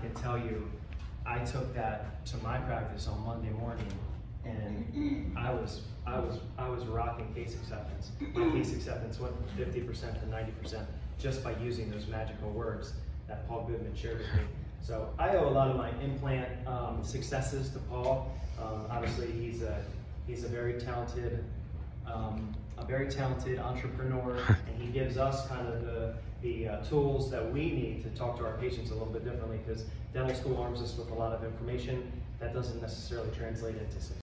can tell you, I took that to my practice on Monday morning, and I was, I was, I was rocking case acceptance. My case acceptance went from fifty percent to ninety percent just by using those magical words that Paul Goodman shared with me. So I owe a lot of my implant um, successes to Paul. Um, obviously, he's a he's a very talented um, a very talented entrepreneur, and he gives us kind of the the uh, tools that we need to talk to our patients a little bit differently because dental school arms us with a lot of information that doesn't necessarily translate into.